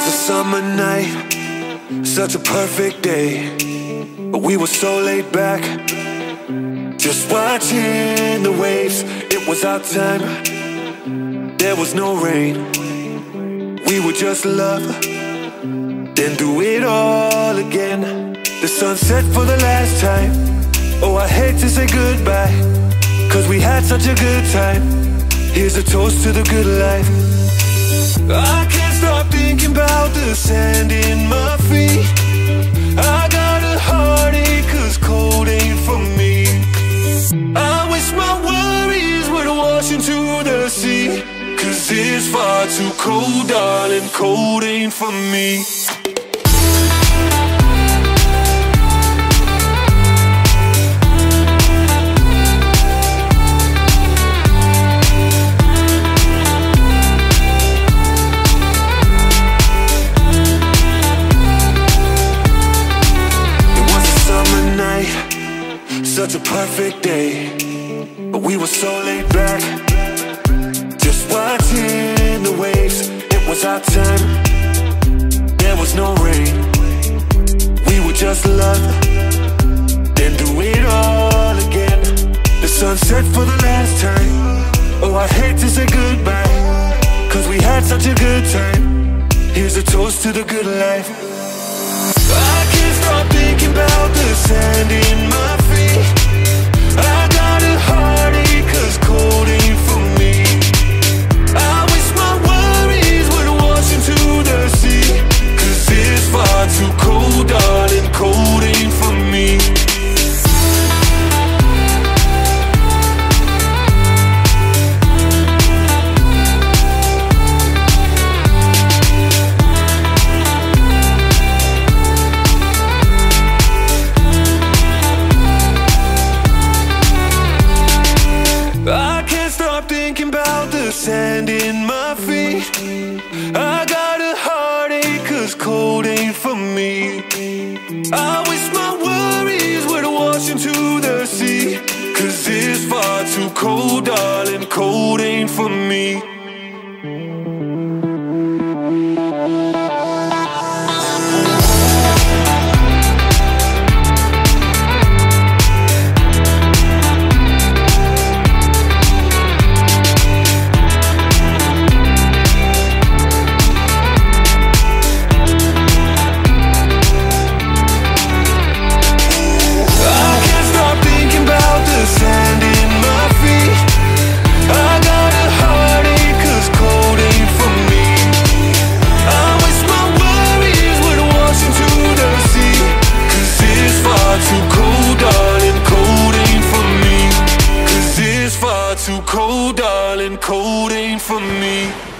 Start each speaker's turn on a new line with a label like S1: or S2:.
S1: summer night, such a perfect day. We were so laid back, just watching the waves. It was our time, there was no rain. We were just love, then do it all again. The sun set for the last time. Oh, I hate to say goodbye, cause we had such a good time. Here's a toast to the good life. I can't stop thinking about the sand in my feet. I got a heartache cause cold ain't for me. I wish my worries would wash into the sea. Cause it's far too cold, darling, cold ain't for me such a perfect day. But we were so laid back, just watching the waves. It was our time, there was no rain. We would just love, then do it all again. The sun set for the last time. Oh, I hate to say goodbye, cause we had such a good time. Here's a toast to the good life. I can't stop thinking about the sand in my sand in my feet. I got a heartache cause cold ain't for me. I wish my worries would wash into the sea. Cause it's far too cold, darling, cold ain't for me. Too cold, darling, cold ain't for me.